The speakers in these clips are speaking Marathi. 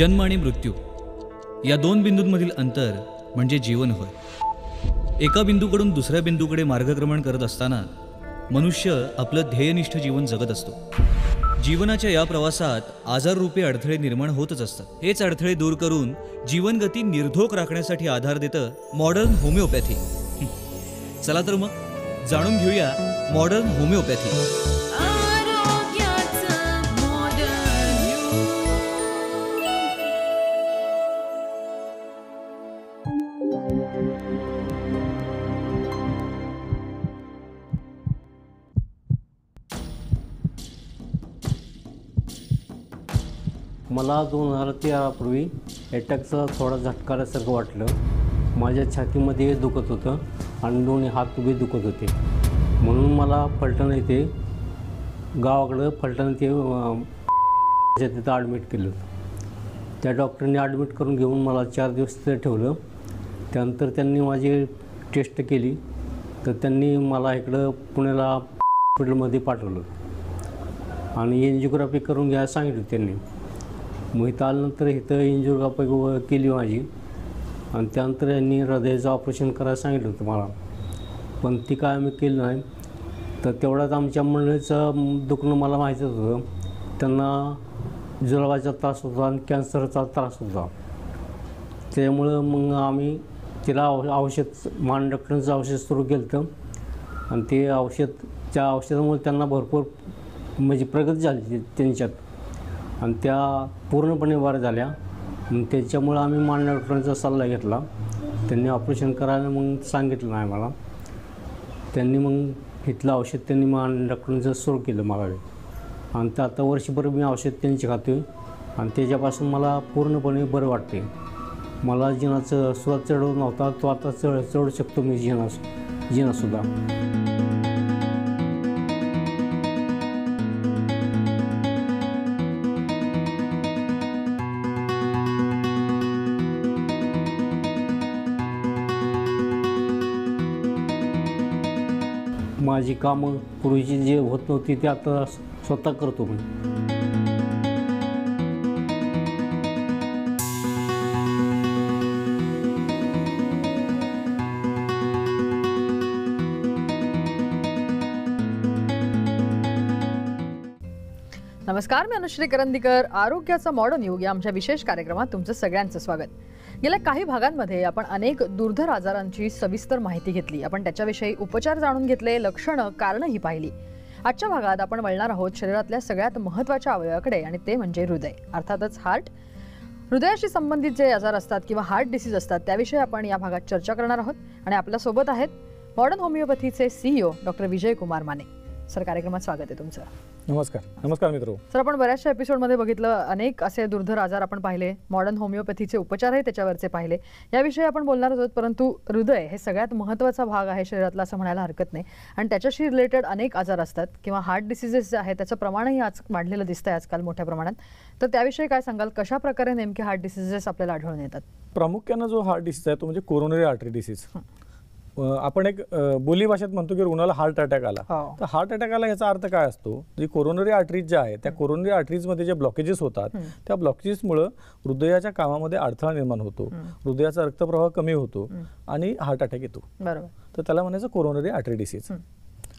जन्म आणि मृत्यू या दोन बिंदूंमधील अंतर म्हणजे जीवन होय. एका बिंदूकडून दुसऱ्या बिंदूकडे मार्गक्रमण करत असताना मनुष्य आपलं ध्येयनिष्ठ जीवन जगत असतो. जीवनाच्या या प्रवासात आजाररूपी अडथळे निर्माण होतच असतात. हेच अडथळे दूर करून जीवनगती निर्धोक राखण्यासाठी आधार देतं मॉडर्न होमिओपॅथी चला तर मग जाणून घेऊया मॉडर्न होमिओपॅथी मला दोन हजार तेरापूर्वी अटॅकचा थोडा झटकाऱ्यासारखं वाटलं. माझ्या छातीमध्ये दुखत होतं आणि दोन्ही हात उभे दुखत होते. म्हणून मला फलटण येथे गावाकडं फलटण ते तिथं ॲडमिट केलं होतं. त्या डॉक्टरने ॲडमिट करून घेऊन मला चार दिवस तिथं ठेवलं. त्यानंतर त्यांनी माझी टेस्ट केली. तर त्यांनी मला इकडं पुण्याला हॉस्पिटलमध्ये पाठवलं. आणि एन्जिओग्राफी करून घ्यायला सांगितलं त्यांनी. मग इथं आल्यानंतर इथं इंजुरगापैकी व- केली माझी. आणि त्यानंतर यांनी हृदयाचं ऑपरेशन करायला सांगितलं होतं मला. पण ती काय आम्ही केलं नाही. तर तेवढ्यात आमच्या मंडळीचं दुखणं मला माहीतच होतं. त्यांना जुलाबाचा त्रास होता आणि कॅन्सरचा त्रास होता. त्यामुळं मग आम्ही तिला औ औषध मान डॉक्टरांचं औषध सुरू केलं होतं आणि ते औषध त्या औषधामुळे त्यांना भरपूर म्हणजे प्रगती झाली ते- त्यांच्यात. आणि त्या पूर्णपणे बऱ्या झाल्या. त्याच्यामुळं आम्ही मान डॉक्टरांचा सल्ला घेतला. त्यांनी ऑपरेशन करायला मग सांगितलं नाही मला त्यांनी मग घेतलं औषध त्यांनी मान डॉक्टरांचं सुरू केलं मला आणि ते आता वर्षभर मी औषध त्यांची खातो आणि त्याच्यापासून मला पूर्णपणे बरं वाटते मला जिनाचं सुद्धा चढवून नव्हता तो आता चढ चढू शकतो मी जीना जिनासुद्धा जी कामं पूर्वीची जे होत नव्हती ते आता स्वतः करतो मी. नमस्कार मी अनुश्री करंदीकर. आरोग्याचा मॉडर्न युग या आमच्या विशेष कार्यक्रमात तुमचं सगळ्यांचं स्वागत. गेल्या काही भागांमध्ये आपण अनेक दुर्धर आजारांची सविस्तर माहिती घेतली. आपण त्याच्याविषयी उपचार जाणून घेतले लक्षणं कारणंही पाहिली. आजच्या भागात आपण वळणार आहोत शरीरातल्या सगळ्यात महत्त्वाच्या अवयवाकडे आणि ते म्हणजे हृदय. अर्थातच हार्ट. हृदयाशी संबंधित जे आजार असतात किंवा हार्ट डिसीज असतात त्याविषयी आपण या भागात चर्चा करणार आहोत. आणि आपल्यासोबत आहेत modern होमिओपॅथीचे CEO doctor Vijay Kumar Mane. Sir कार्यक्रमात स्वागत आहे तुमचं. नमस्कार. नमस्कार मित्र. सर आपण बऱ्याचशा एपिसोडमध्ये बघितलं अनेक असे दुर्धर आजार आपण पाहिले मॉडर्न होमिओपॅथीचे उपचारही त्याच्यावरचे पाहिले. याविषयी आपण बोलणार आहोत परंतु हृदय हे सगळ्यात महत्त्वाचा भाग आहे शरीरातला असं म्हणायला हरकत नाही. आणि त्याच्याशी रिलेटेड अनेक आजार असतात किंवा हार्ट डिसिजेस जे आहे त्याचं प्रमाणही आज वाढलेलं दिसतंय आजकाल मोठ्या प्रमाणात. तर त्याविषयी काय सांगाल? कशा प्रकारे नेमके हार्ट डिसिजेस आपल्याला आढळून येतात? प्रामुख्यानं जो हार्ट डिसीज आहे तो म्हणजे कोरोनरी आर्टरी डिसीज आपण एक बोली भाषेत म्हणतो की रुग्णाला हार्ट अटॅक आला. हो. तर हार्ट अटॅक आला याचा अर्थ काय असतो? जी कोरोनरी आर्टरीज ज्या आहेत त्या कोरोनरी आर्टरीजमध्ये जे ब्लॉकेजेस होतात त्या ब्लॉकेजेसमुळं हृदयाच्या कामामध्ये अडथळा निर्माण होतो. हृदयाचा रक्तप्रवाह कमी होतो आणि हार्ट अटॅक येतो. तर त्याला म्हणायचं कोरोनरी आर्टरी डिसीज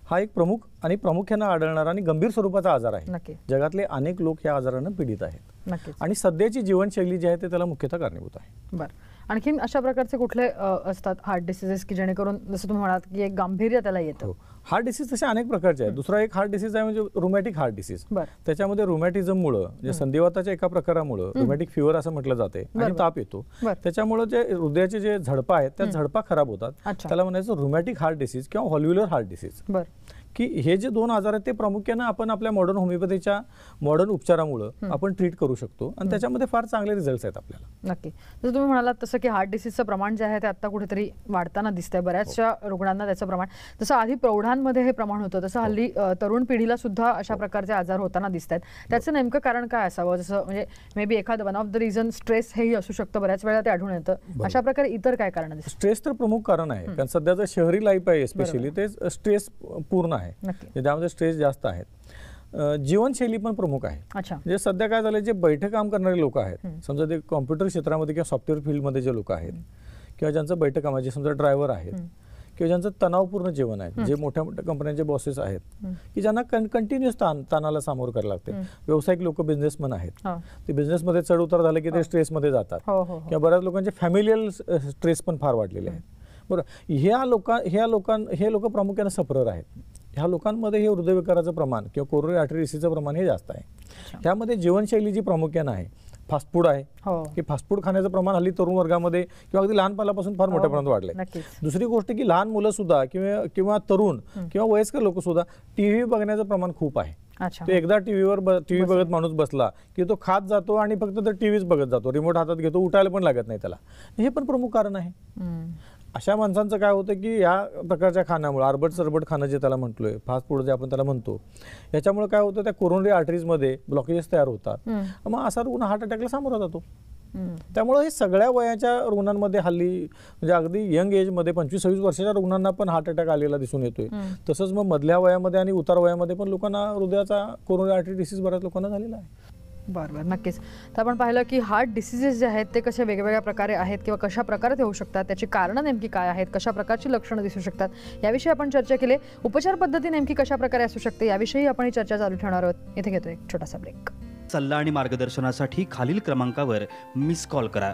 हा एक प्रमुख आणि प्रामुख्यानं आढळणारा आणि गंभीर स्वरूपाचा आजार आहे. जगातले अनेक लोक या आजारानं पीडित आहेत. आणि सध्याची जीवनशैली जी आहे ते त्याला मुख्यतः कारणीभूत आहे. बरं. आणखीन अशा प्रकारचे कुठले असतात हार्ट डिसिजेस की जेणेकरून जसं तुम्ही म्हणालात की एक गांभीर्य त्याला येतं? हो. हार्ट डिसीज तसे अनेक प्रकारचे आहेत. दुसरा एक हार्ट डिसीज आहे म्हणजे रुमॅटिक हार्ट डिसीज त्याच्यामध्ये रुमॅटिझममुळं म्हणजे संधिवाताच्या एका प्रकारामुळं रुमॅटिक फिवर असं म्हटलं जाते आणि. ताप येतो. त्याच्यामुळं जे हृदयाचे जे झडपा आहेत त्या झडपा खराब होतात. त्याला म्हणायचं रुमॅटिक हार्ट डिसीज किंवा हॉल्युलर हार्ट डिसीज बरं. की हे जे दोन आजार आहेत ते प्रामुख्यानं आपण आपल्या मॉडर्न होमिओपॅथीच्या मॉडर्न उपचारामुळं आपण ट्रीट करू शकतो. आणि त्याच्यामध्ये फार चांगले रिझल्ट आहेत आपल्याला. नक्की. जसं तुम्ही म्हणालात तसं की हार्ट डिसीजचं प्रमाण जे आहे ते आता कुठेतरी वाढताना दिसतंय. बऱ्याचशा रुग्णांना त्याचं प्रमाण जसं आधी प्रौढांमध्ये हे प्रमाण होतं तसं हल्ली अ, तरुण पिढीला सुद्धा अशा प्रकारचे आजार होताना दिसत आहेत त्याचं नेमकं कारण काय असावं? जसं म्हणजे मे बी एखादं one of the reason stress हेही असू शकतं बऱ्याच वेळा ते आढळून येतं. अशा प्रकारे इतर काय कारण स्ट्रेस तर प्रमुख कारण आहे. कारण सध्याचं शहरी लाईफ आहे स्पेशली ते स्ट्रेस पूर्ण आहे. नक्की. म्हणजे त्यामध्ये स्ट्रेस जास्त आहेत. जीवनशैली पण प्रमुख आहे. म्हणजे सध्या काय झालं जे बैठे काम करणारे लोक आहेत समजा ते कॉम्प्युटर क्षेत्रामध्ये किंवा सॉफ्टवेअर फील्डमध्ये जे लोक आहेत किंवा ज्यांचं बैठक कामाचे समजा ड्रायव्हर आहेत किंवा ज्यांचं तणावपूर्ण जीवन आहे जे मोठ्या मोठ्या कंपन्यांचे बॉसेस आहेत की ज्यांना कंटिन्युअस ताण ताणाला सामोरं करायला लागते. व्यावसायिक लोक बिझनेसमॅन आहेत. हो. ते बिझनेसमध्ये चढ उतार झाले की ते स्ट्रेसमध्ये जातात. हो हो हो. किंवा बऱ्याच लोकांचे फॅमिलियल स्ट्रेस पण फार वाढलेले आहेत. बरं ह्या लोकां ह्या लोकां हे लोक प्रामुख्याने सफरर आहेत. ह्या लोकांमध्ये हे हृदयविकाराचं प्रमाण किंवा कोरोनरी आर्टरी डिसीजचं प्रमाण हे जास्त आहे. ह्यामध्ये जीवनशैली जी प्रामुख्याने आहे फास्ट फूड आहे हो. की फास्ट फूड खाण्याचं प्रमाण हल्ली तरुण वर्गामध्ये किंवा अगदी लहानपणापासून फार मोठ्या प्रमाणात वाढलंय. दुसरी गोष्ट की लहान मुलं सुद्धा किंवा किंवा तरुण किंवा वयस्कर लोक सुद्धा टीव्ही बघण्याचं प्रमाण खूप आहे. तो एकदा टीव्हीवर टीव्ही बघत माणूस बसला की तो खात जातो आणि फक्त तर टीव्हीच बघत जातो. रिमोट हातात घेतो उठायला पण लागत नाही त्याला. हे पण प्रमुख कारण आहे. अशा माणसांचं काय होतं की या प्रकारच्या खाण्यामुळे आरबट सरबट खाणं जे त्याला म्हणतोय फास्ट फूड जे आपण त्याला म्हणतो याच्यामुळे काय होतं त्या कोरोनरी आर्टरीजमध्ये ब्लॉकेजेस तयार होतात. मग असा रुग्ण हार्ट अटॅकला सामोरा जातो. त्यामुळे हे सगळ्या वयाच्या रुग्णांमध्ये हल्ली म्हणजे अगदी यंग एजमध्ये पंचवीस सव्वीस वर्षाच्या रुग्णांना पण हार्ट अटॅक आलेला दिसून येतोय. तसंच मग मधल्या वयामध्ये आणि उतार वयामध्ये पण लोकांना हृदयाचा कोरोना आर्टरी डिसीज बऱ्याच लोकांना झालेला आहे. बरं बरं नक्कीच. तर आपण पाहिलं की हार्ट डिसिजेस जे आहेत ते कसे वेगवेगळ्या प्रकारे आहेत किंवा कशा प्रकारे ते होऊ शकतात त्याची कारणं नेमकी काय आहेत कशा प्रकारची लक्षणं दिसू शकतात याविषयी आपण चर्चा केली. उपचार पद्धती नेमकी कशा प्रकारे असू शकते याविषयी आपण ही चर्चा चालू ठेवणार आहोत. इथे घेतो एक छोटासा ब्रेक सल्ला आणि मार्गदर्शनासाठी खालील क्रमांकावर मिस कॉल करा.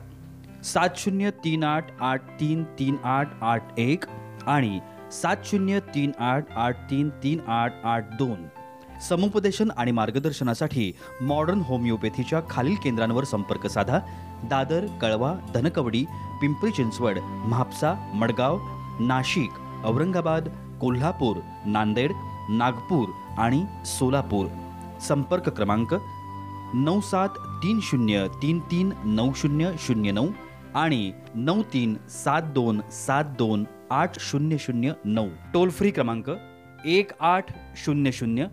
सात शून्य तीन आठ आठ तीन तीन आठ आठ एक आणि सात शून्य तीन आठ आठ तीन तीन आठ आठ दोन. समुपदेशन आणि मार्गदर्शनासाठी मॉडर्न होमिओपॅथीच्या खालील केंद्रांवर संपर्क साधा. दादर कळवा धनकवडी पिंपरी चिंचवड म्हापसा मडगाव नाशिक औरंगाबाद कोल्हापूर नांदेड नागपूर आणि सोलापूर. संपर्क क्रमांक नऊ सात तीन शून्य तीन तीन नऊ शून्य शून्य नऊ आणि नऊ तीन सात दोन सात दोन आठ शून्य शून्य नऊ. टोल फ्री क्रमांक एक आठ शून्य शून्य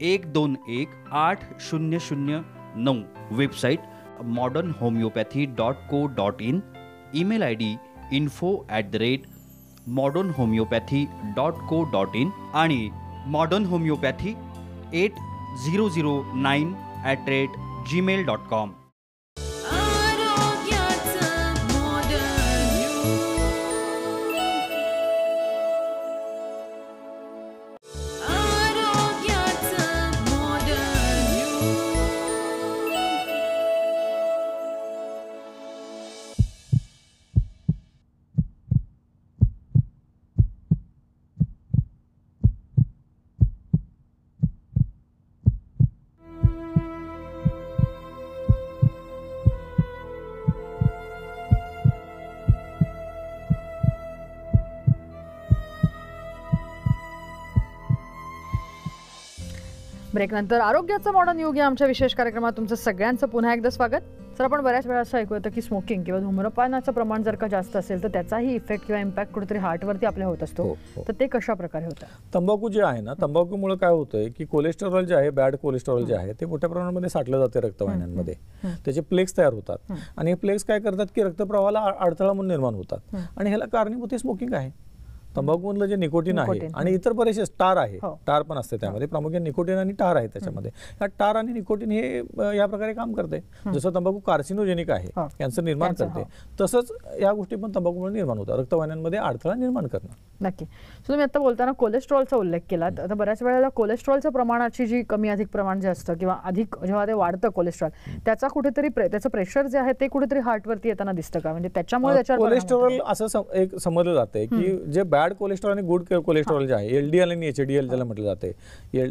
एक दोन एक आठ शून्य शून्य नऊ. Website modern homeopathy dot co dot in email I D info at the rate modern homeopathy dot co dot in आणि modern homeopathy eight zero zero nine at rate Gmail dot com ब्रेकनंतर आरोग्याचं मॉडर्न युग या आमच्या विशेष कार्यक्रमात तुमचं सगळ्यांचं पुन्हा एकदा स्वागत. सर आपण बऱ्याच वेळा असं ऐकू येतं की स्मोकिंग किंवा धूम्रपानाचं प्रमाण जर का जास्त असेल तर त्याचाही इफेक्ट किंवा इम्पॅक्ट कुठेतरी हार्टवरती आपल्या होत असतो. हो, हो. तर ते कशा प्रकारे होतं? तंबाखू जे आहे ना तंबाखूमुळे काय होतंय की कोलेस्टेरॉल जे आहे बॅड कोलेस्टेरॉल जे आहे ते मोठ्या प्रमाणामध्ये साठलं जाते रक्तवाहिन्यांमध्ये. त्याचे प्लेक्स तयार होतात. आणि हे प्लेक्स काय करतात की रक्तप्रवाहाला अडथळा म्हणून निर्माण होतात. आणि ह्याला कारणीभूत स्मोकिंग आहे. तंबाखूमधलं जे निकोटीन आहे आणि इतर बरेचसे टार आहे हो. टार पण असते त्यामध्ये. प्रामुख्याने निकोटीन आणि टार आहे त्याच्यामध्ये. या टार आणि निकोटीन हे या प्रकारे काम करते. जसं तंबाखू कार्सिनोजेनिक आहे. कॅन्सर निर्माण करते. तसंच या गोष्टी पण तंबाखूमुळे निर्माण होतात. रक्तवाहिन्यांमध्ये अडथळा निर्माण करणं. नक्की. सो तुम्ही आता बोलताना कोलेस्ट्रॉलचा उल्लेख केला आता बऱ्याच वेळेला कोलेस्ट्रॉलच्या प्रमाणाची जी कमी अधिक प्रमाण जे असतं किंवा अधिक जेव्हा ते वाढतं कोलेस्ट्रॉल त्याचा कुठेतरी त्याचं प्रेशर जे आहे ते कुठेतरी हार्टवरती येताना दिसतं का? म्हणजे त्याच्यामुळे? कोलेस्टेरॉल असं एक समजलं जाते की जे बॅड कोलेस्ट्रॉल आणि गुड कोलेस्ट्रॉल जे आहे एलडीएल आणि एचडीएल ज्याला म्हटलं जाते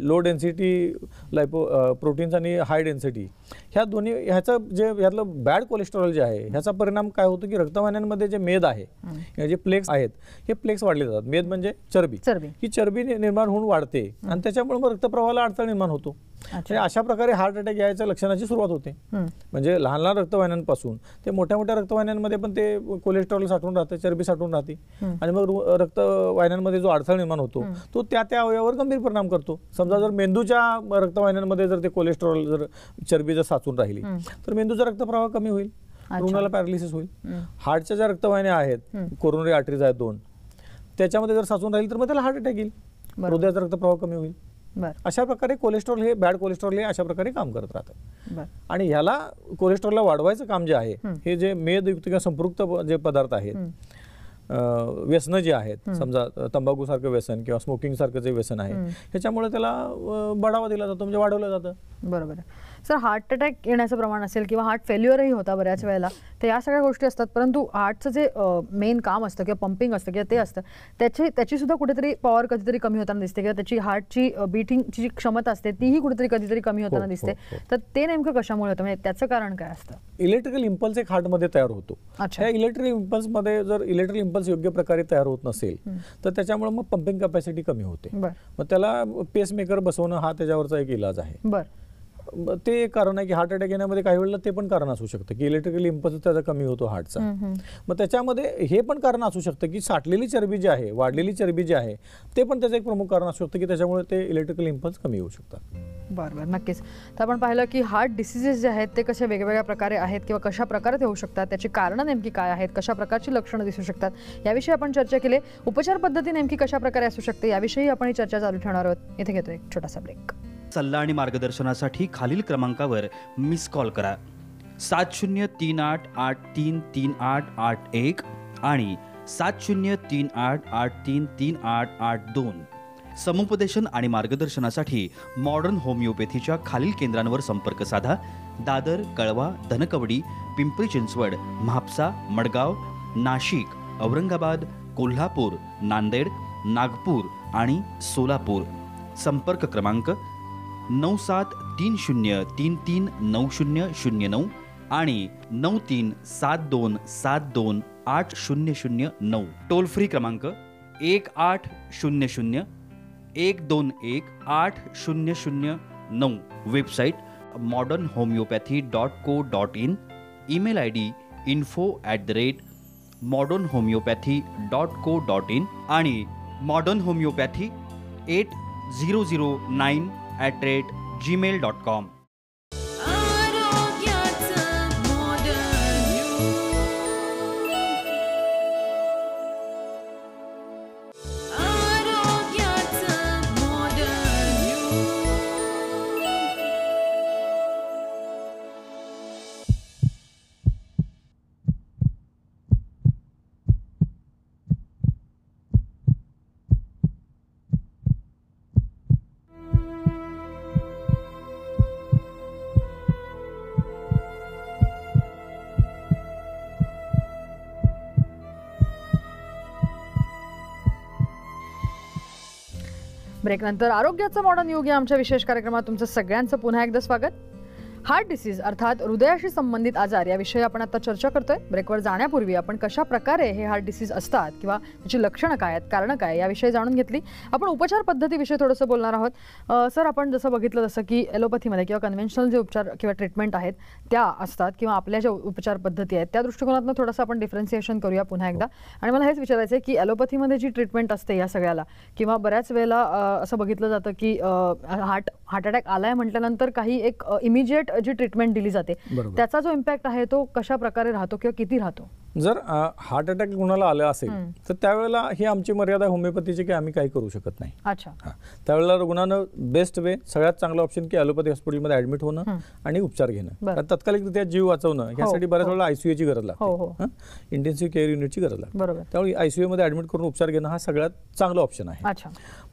लो डेन्सिटी लायपो प्रोटीन्स आणि हाय डेन्सिटी ह्या दोन्ही ह्याचं जे ह्यातलं बॅड कोलेस्ट्रॉल जे आहे ह्याचा परिणाम काय होतो की रक्तवाहिन्यांमध्ये जे मेद आहे जे प्लेक्स आहेत हे प्लेक्स वाढले जातात. मेद म्हणजे चरबी. चरबी. ही चरबी निर्माण होऊन वाढते. आणि त्याच्यामुळे मग रक्तप्रवाहाला अडथळा निर्माण होतो. आणि अशा प्रकारे हार्ट अटॅक यायच्या लक्षणाची सुरुवात होते. म्हणजे लहान लहान रक्तवाहिन्यांपासून. ते मोठ्या मोठ्या रक्तवाहिन्यांमध्ये पण ते कोलेस्ट्रॉल साठवून राहते चरबी साठवून राहते. आणि मग रक्तवाहिन्यांमध्ये जो अडथळा निर्माण होतो तो त्या त्या अवयवावर गंभीर परिणाम करतो. समजा जर मेंदूच्या रक्तवाहिन्यांमध्ये जर ते कोलेस्ट्रॉल जर चरबी जर साचून राहिली तर मेंदूचा रक्तप्रवाह कमी होईल. रुग्णाला पॅरालिसिस होईल. हार्टच्या ज्या रक्तवाहिन्या आहेत कोरोनरी आर्टरीज आहेत दोन त्याच्यामध्ये जर साचून राहील तर मग त्याला हार्ट अटॅक येईल. हृदयाचा रक्तप्रवाह कमी होईल. अशा प्रकारे कोलेस्ट्रॉल हे बॅड कोलेस्ट्रॉल हे अशा प्रकारे काम करत राहतं. आणि ह्याला कोलेस्ट्रॉलला वाढवायचं काम जे आहे हे. जे मेदयुक्त किंवा संपृक्त जे पदार्थ आहेत व्यसनं जी आहेत समजा तंबाखूसारखं व्यसन किंवा स्मोकिंग सारखं जे व्यसन आहे ह्याच्यामुळे त्याला बढावा दिला जातो म्हणजे वाढवलं जातं. बरोबर आहे. सर हार्ट अटॅक येण्याचं प्रमाण असेल किंवा हार्ट फेल्युअरही होता बऱ्याच वेळेला तर या सगळ्या गोष्टी असतात. परंतु हार्टचं जे मेन काम असतं किंवा पंपिंग असतं किंवा ते असतं त्याची त्याची सुद्धा कुठेतरी पॉवर कधीतरी कमी होताना दिसते किंवा त्याची हार्टची बिटिंगची जी क्षमता असते तीही कुठेतरी कधीतरी कमी होताना हो, दिसते. हो, तर ते नेमकं कशामुळे होतं? म्हणजे त्याचं कारण काय असतं? इलेक्ट्रिकल इम्पल्स एक हार्टमध्ये तयार होतो. अच्छा. इलेक्ट्रिकल इम्पल्समध्ये जर इलेक्ट्रिकल इम्पल्स योग्य प्रकारे तयार होत नसेल तर त्याच्यामुळे मग पंपिंग कॅपॅसिटी कमी होते. मग त्याला पेसमेकर बसवणं हा त्याच्यावरचा एक इलाज आहे. बर. ते एक कारण आहे की हार्ट अटॅक येण्यामध्ये काही वेळेला ते पण कारण असू शकतं की इलेक्ट्रिकल इम्पल्स त्याचा कमी होतो हार्टचा मग त्याच्यामध्ये हे पण कारण असू शकतं की साठलेली चरबी जी आहे वाढलेली चरबी जी आहे ते पण त्याचं एक प्रमुख कारण असू शकतं की त्याच्यामुळे ते इलेक्ट्रिकल इम्पल्स कमी होऊ शकतात. बरं बरं नक्कीच. तर आपण पाहिलं की हार्ट डिसिजेस जे आहेत ते कसे वेगवेगळ्या प्रकारे आहेत किंवा कशा प्रकारे ते होऊ शकतात त्याची कारणं नेमकी काय आहेत कशा प्रकारची लक्षणं दिसू शकतात याविषयी आपण चर्चा केली. उपचार पद्धती नेमकी कशा प्रकारे असू शकते याविषयी आपण ही चर्चा चालू ठेवणार आहोत. इथे घेतो एक छोटासा ब्रेक सल्ला आणि मार्गदर्शनासाठी खालील क्रमांकावर मिस कॉल करा. सात शून्य तीन आठ आठ तीन तीन आठ आठ एक आणि सात शून्य तीन आठ आठ तीन तीन आठ आठ दोन. समुपदेशन आणि मार्गदर्शनासाठी मॉडर्न होमिओपॅथीच्या खालील केंद्रांवर संपर्क साधा. दादर कळवा धनकवडी पिंपरी चिंचवड म्हापसा मडगाव नाशिक औरंगाबाद कोल्हापूर नांदेड नागपूर आणि सोलापूर. संपर्क क्रमांक नऊ सात तीन शून्य तीन तीन नऊ शून्य शून्य नऊ आणि नऊ तीन सात दोन सात दोन आठ शून्य शून्य नऊ. टोल फ्री क्रमांक एक आठ शून्य शून्य एक दोन एक आठ शून्य शून्य नऊ. Website modern homeopathy dot co dot in email I D info at the rate modern homeopathy dot co dot in आणि modern homeopathy eight zero zero nine at rate Gmail ब्रेकनंतर आरोग्याचं मॉडर्न युग या आमच्या विशेष कार्यक्रमात तुमचं सगळ्यांचं पुन्हा एकदा स्वागत. हार्ट डिसीज अर्थात हृदयाशी संबंधित आजार याविषयी आपण आता चर्चा करतोय. ब्रेकवर जाण्यापूर्वी आपण कशा प्रकारे हे हार्ट डिसीज असतात किंवा त्याची लक्षणं काय आहेत कारणं काय याविषयी जाणून घेतली. आपण उपचार पद्धतीविषयी थोडंसं बोलणार आहोत. सर आपण जसं बघितलं जसं की एलोपॅथीमध्ये किंवा कन्व्हेन्शनल जे उपचार किंवा ट्रीटमेंट आहेत त्या असतात किंवा आपल्या ज्या उपचार पद्धती आहेत त्या दृष्टिकोनातून थोडंसं आपण डिफरन्सिएशन करूया पुन्हा एकदा. आणि मला हेच विचारायचं आहे की एलोपॅथीमध्ये जी ट्रीटमेंट असते या सगळ्याला किंवा बऱ्याच वेळेला असं बघितलं जातं की हार्ट हार्ट अटॅक आलाय म्हटल्यानंतर काही एक इमिजिएट जी ट्रीटमेंट दिली जाते. त्याचा जो इम्पॅक्ट आहे तो कशा प्रकारे राहतो किंवा किती राहतो? जर हार्ट अटॅक कुणाला आला असेल तर त्यावेळेला ही आमची मर्यादा होमिओपॅथीची की आम्ही काही करू शकत नाही. अच्छा. हा. त्यावेळेला रुग्णानं बेस्ट वे सगळ्यात चांगलं ऑप्शन की ॲलोपॅथी हॉस्पिटलमध्ये ऍडमिट होणं आणि उपचार घेणं. कारण तात्कालिकरित्या जीव वाचवणं ह्यासाठी बऱ्याच वेळेला आयसीयूची गरज हो, हो. लागते इंटेन्सिव्ह केअर युनिटची गरज लागते. त्यामुळे आयसीयू मध्ये ऍडमिट करून उपचार घेणं हा सगळ्यात चांगला ऑप्शन आहे. अच्छा.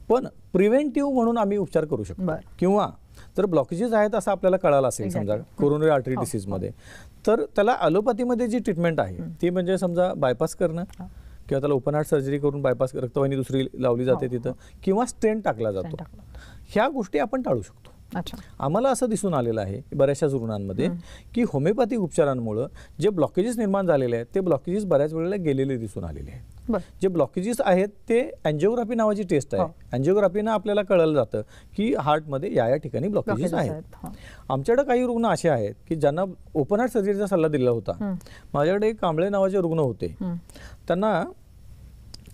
पण प्रिव्हेंटिव्ह म्हणून आम्ही उपचार करू शकतो. किंवा जर ब्लॉकेजेस आहेत असं आपल्याला कळालं असेल समजा. कोरोनरी आर्टरी डिसीजमध्ये तर त्याला ॲलोपॅथीमध्ये जी ट्रीटमेंट आहे ती म्हणजे समजा बायपास करणं किंवा त्याला ओपन हार्ट सर्जरी करून बायपास रक्तवाहिनी दुसरी लावली जाते तिथं किंवा स्टेन टाकला जातो. ह्या गोष्टी आपण टाळू शकतो. आम्हाला असं दिसून आलेलं आहे बऱ्याचशा रुग्णांमध्ये की होमिओपॅथिक उपचारांमुळं जे ब्लॉकेजेस निर्माण झालेले आहेत ते ब्लॉकेजेस बऱ्याच वेळेला गेलेले दिसून आलेले आहेत. जे ब्लॉकेजेस आहेत ते अँजिओग्राफी नावाची टेस्ट आहे. हो. अँजिओग्राफीनं आपल्याला कळलं जातं की हार्टमध्ये या या ठिकाणी ब्लॉकेजेस आहेत, हो. आमच्याकडे काही रुग्ण असे आहेत की ज्यांना ओपन हार्ट सर्जरीचा सल्ला दिला होता. माझ्याकडे एक कांबळे नावाचे रुग्ण होते. त्यांना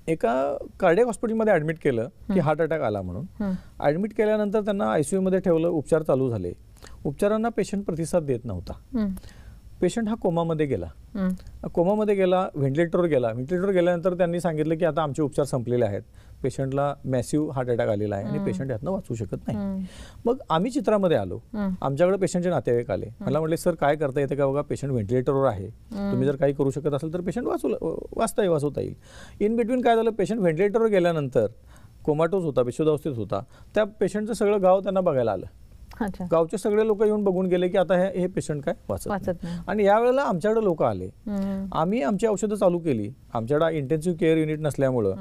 एका कार्डियक हॉस्पिटलमध्ये ॲडमिट केलं की हार्ट अटॅक आला म्हणून. ॲडमिट केल्यानंतर त्यांना आयमध्ये ठेवलं उपचार चालू झाले. उपचारांना पेशंट प्रतिसाद देत नव्हता. पेशंट हा कोमामध्ये गेला. कोमामध्ये गेला व्हेंटिलेटरवर गेला. व्हेंटिलेटरवर गेल्यानंतर त्यांनी सांगितलं की आता आमचे उपचार संपलेले आहेत. पेशंटला मॅसिव्ह हार्ट अटॅक आलेला आहे आणि पेशंट यातनं वाचू शकत नाही. मग आम्ही चित्रामध्ये आलो. आमच्याकडे पेशंटचे नातेवाईक आले. मला म्हटले सर काय करता येतं का बघा? पेशंट व्हेंटिलेटरवर आहे. तुम्ही जर काही करू शकत असेल तर पेशंट वाचू वाचता येईल वाचवता येईल. इन बिटवीन काय झालं? पेशंट व्हेंटिलेटरवर गेल्यानंतर कोमाटोज होता बेशुद्धावस्थेत होता. त्या पेशंटचं सगळं गाव त्यांना बघायला आलं. गावचे सगळे लोक येऊन बघून गेले की आता हे पेशंट काय वाचत. आणि यावेळेला आमच्याकडे लोक आले. आम्ही आमची औषधं चालू केली. आमच्याकडे इंटेन्सिव्ह केअर युनिट नसल्यामुळं.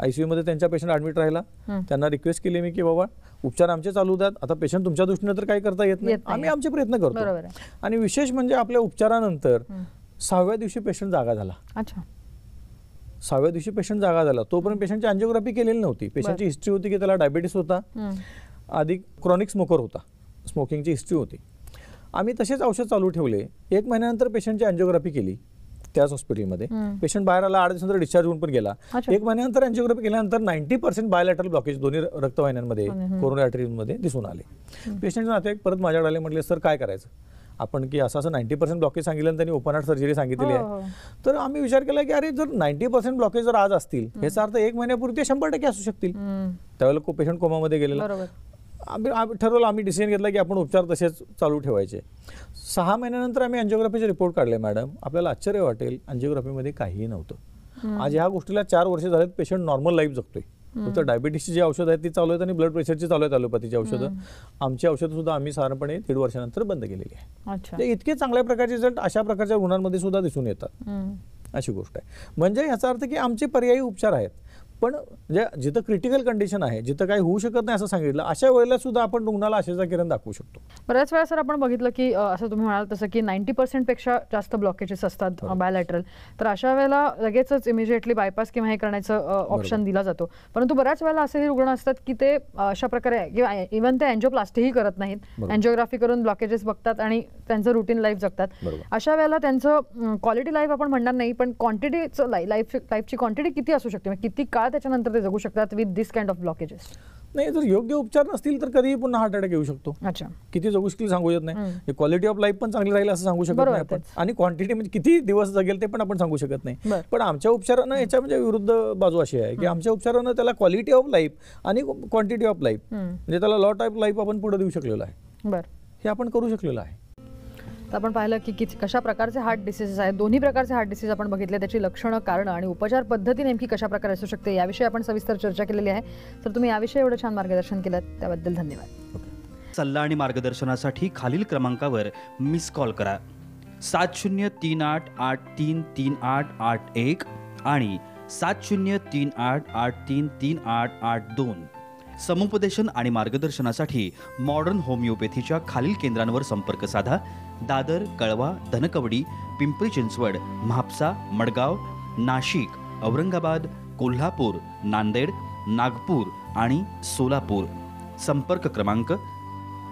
आयसीयू मध्ये त्यांच्या पेशंट ऍडमिट राहिला. त्यांना रिक्वेस्ट केली मी की बाबा उपचार आमचे चालू द्यात. आता पेशंट तुमच्या दृष्टीने तर काही करता येत नाही. आम्ही आमचे प्रयत्न करतो. आणि विशेष म्हणजे आपल्या उपचारानंतर सहाव्या दिवशी पेशंट जागा झाला. अच्छा. सहाव्या दिवशी पेशंट जागा झाला. तोपर्यंत पेशंटची अँजिओग्राफी केलेली नव्हती. पेशंटची हिस्ट्री होती की त्याला डायबिटीस होता. आधी क्रॉनिक स्मोकर होता. स्मोकिंगची हिस्ट्री होती. आम्ही तसेच औषध चालू ठेवले. एक महिन्यानंतर पेशंटची अँजिओग्राफी केली त्याच हॉस्पिटलमध्ये पेशंट बाहेर आला आठ दिवसानंतर डिस्चार्ज होऊन पण गेला. एक महिन्यानंतर अँजिओग्राफी केल्यानंतर नाईन्टी पर्सेंट बायोलॅटरल ब्लॉकेज दोन्ही रक्तवाहिन्यांमध्ये कोरोना आर्टरीमध्ये दिसून आले. पेशंटचे नातेवाईक परत माझ्याकडे आले म्हटले सर काय करायचं? आपण की असं असं नाईन्टी पर्सेंट ब्लॉकेज सांगितलं आणि त्यांनी ओपन हार्ट सर्जरी सांगितलेली हो, हो. आहे तर आम्ही विचार केला की अरे जर नाईन्टी पर्सेंट ब्लॉकेज जर आज असतील याचा अर्थ एक महिन्यापूर्वी ते शंभर टक्के असू शकतील. त्यावेळेला पेशंट कोमामध्ये गेलेला. आम्ही आम्ही ठरवलं आम्ही डिसिजन घेतला की आपण उपचार तसेच चालू ठेवायचे. सहा महिन्यानंतर आम्ही अँजिओग्राफीचे रिपोर्ट काढले मॅडम आपल्याला आश्चर्य वाटेल अँजिओग्राफीमध्ये काहीही नव्हतं. आज ह्या गोष्टीला चार वर्ष झालेत पेशंट नॉर्मल लाईफ जगतोय. फक्त डायबिटीसची जी औषधं आहेत ती चालू आहेत आणि ब्लड प्रेशरची चालू आहेत ॲलोपॅथीची औषधं. आमची औषधं सुद्धा आम्ही साधारणपणे दीड वर्षानंतर बंद केलेली आहे. म्हणजे इतके चांगल्या प्रकारचे रिझल्ट अशा प्रकारच्या रुग्णांमध्ये सुद्धा दिसून येतात. अशी गोष्ट आहे. म्हणजे याचा अर्थ की आमचे पर्यायी उपचार आहेत. पण म्हणजे जिथं क्रिटिकल कंडिशन आहे जिथं काही होऊ शकत नाही असं सांगितलं अशा वेळेला सुद्धा आपण रुग्णाला आशेचा किरण दाखवू शकतो. बऱ्याच वेळा सर आपण बघितलं की असं तुम्ही म्हणाल तसं की नाईन्टी पर्सेंटपेक्षा जास्त ब्लॉकेजेस असतात बायोलॅटरल तर अशा वेळेला लगेचच इमिजिएटली बायपास किंवा हे करण्याचं ऑप्शन दिला जातो. परंतु बऱ्याच वेळेला असेही रुग्ण असतात की ते अशा प्रकारे किंवा इव्हन ते अँजिओप्लास्टीही करत नाहीत. अँजिओग्राफी करून ब्लॉकेजेस बघतात आणि त्यांचं रुटीन लाईफ जगतात. अशा वेळेला त्यांचं क्वालिटी लाईफ आपण म्हणणार नाही पण क्वांटिटीचं लाईफ लाईफची क्वांटिटी किती असू शकते? म्हणजे किती काळ त्याच्यानंतर ते जगू शकतात with this kind of blockages नाही जर योग्य उपचार नसतील तर कधीही पुन्हा हार्ट अटॅक येऊ शकतो. अच्छा. किती जगू शकतील सांगू शकत नाही. क्वालिटी ऑफ लाईफ पण चांगली राहील असं सांगू शकत नाही आपण. आणि क्वांटिटी म्हणजे किती दिवस जगेल ते पण आपण सांगू शकत नाही. पण आमच्या उपचारानं याच्या म्हणजे विरुद्ध बाजू अशी आहे की आमच्या उपचारानं त्याला क्वालिटी ऑफ लाईफ आणि क्वांटिटी ऑफ लाईफ म्हणजे त्याला लॉट ऑफ लाईफ आपण पुढे देऊ शकलेलो आहे. बरं. हे आपण करू शकलेलो आहे. तर आपण पाहिलं की किती कशा प्रकारचे हार्ट डिसीजेस आहेत. दोन्ही प्रकारचे हार्ट डिसीज आपण बघितले त्याची लक्षणं कारणं आणि उपचार पद्धती नेमकी कशा प्रकारे असू शकते याविषयी आपण सविस्तर चर्चा केलेली आहे. तर तुम्ही याविषयी एवढं छान मार्गदर्शन केलं त्याबद्दल धन्यवाद. सल्ला आणि मार्गदर्शनासाठी खालील क्रमांकावर मिस कॉल करा. सात शून्य तीन आठ आठ तीन तीन आठ आठ एक आणि सात शून्य तीन आठ आठ तीन तीन आठ आठ दोन. समुपदेशन आणि मार्गदर्शनासाठी मॉडर्न होमिओपॅथीच्या खालील केंद्रांवर संपर्क साधा. दादर कळवा धनकवडी पिंपरी चिंचवड म्हापसा मडगाव नाशिक औरंगाबाद कोल्हापूर नांदेड नागपूर आणि सोलापूर. संपर्क क्रमांक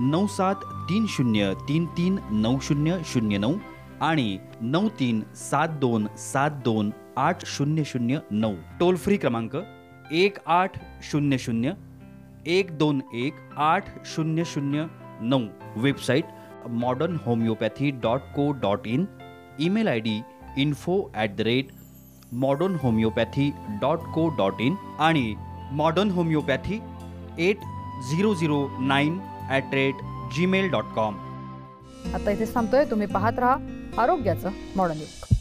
नऊ सात तीन शून्य तीन तीन नऊ शून्य शून्य नऊ आणि नऊ तीन सात दोन सात दोन आठ शून्य शून्य नऊ. टोल फ्री क्रमांक एक आठ शून्य शून्य एक दोन एक आठ शून्य शून्य नऊ. Website modern homeopathy dot co dot in email I D info at the rate modern homeopathy dot co dot in आणि modern homeopathy eight zero zero nine at rate Gmail dot com आता इथे थांबतोय. तुम्ही पाहत राहा आरोग्याचं मॉडर्न युग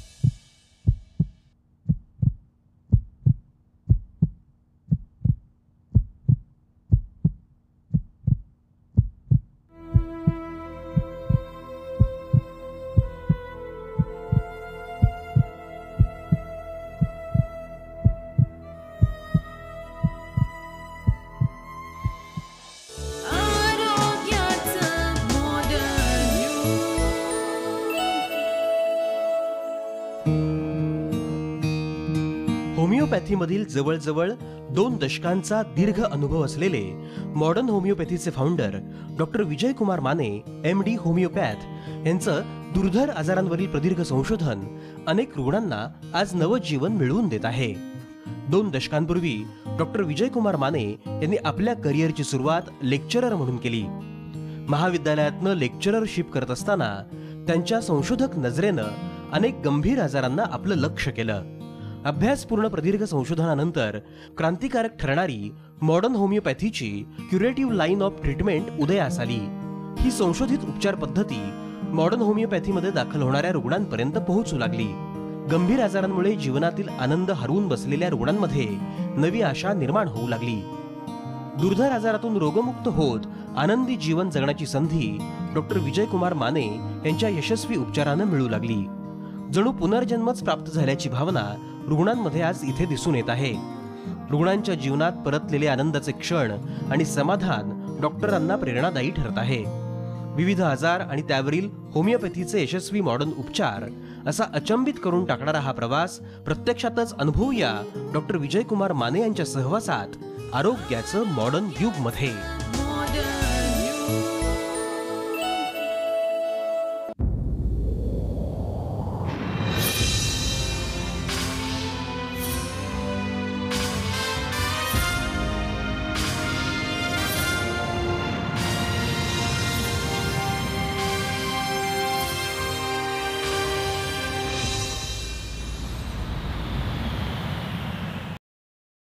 होमिओपॅथीमधील जवळजवळ दोन दशकांचा दीर्घ अनुभव असलेले modern होमिओपॅथीचे founder doctor Vijaykumar Mane M D homeopath यांचं दुर्धर आजारांवरील प्रदीर्घ संशोधन अनेक रुग्णांना आज नवजीवन मिळवून देत आहे. दोन दशकांपूर्वी डॉक्टर विजयकुमार माने यांनी आपल्या करिअरची सुरुवात लेक्चरर म्हणून केली. महाविद्यालयातनं लेक्चररशिप करत असताना त्यांच्या संशोधक नजरेनं अनेक गंभीर आजारांना आपलं लक्ष केलं. अभ्यासपूर्ण प्रदीर्घ संशोधनानंतर क्रांतिकारक ठरणारी मॉडर्न होमिओपॅथीची क्युरेटिव्ह लाईन ऑफ ट्रीटमेंट उदयास आली. ही संशोधित उपचार पद्धती मॉडर्न होमिओपॅथीमध्ये दाखल होणाऱ्या रुग्णांपर्यंत पोहोचू लागली. गंभीर आजारांमुळे जीवनातील आनंद हरवून बसलेल्या रुग्णांमध्ये नवी आशा निर्माण होऊ लागली. दुर्धर आजारातून रोगमुक्त होत आनंदी जीवन जगण्याची संधी डॉक्टर विजयकुमार माने यांच्या यशस्वी उपचारानं मिळू लागली. जणू पुनर्जन्मच प्राप्त झाल्याची भावना रुग्णांमध्ये आज इथे दिसून येत आहे. रुग्णांच्या जीवनात परतलेले आनंदाचे क्षण आणि समाधान डॉक्टरांना प्रेरणादायी ठरत आहे. विविध आजार आणि त्यावरील होमिओपॅथीचे यशस्वी मॉडर्न उपचार असा अचंबित करून टाकणारा हा प्रवास प्रत्यक्षातच अनुभवूया डॉक्टर विजयकुमार माने यांच्या सहवासात आरोग्याचं मॉडर्न युगमध्ये.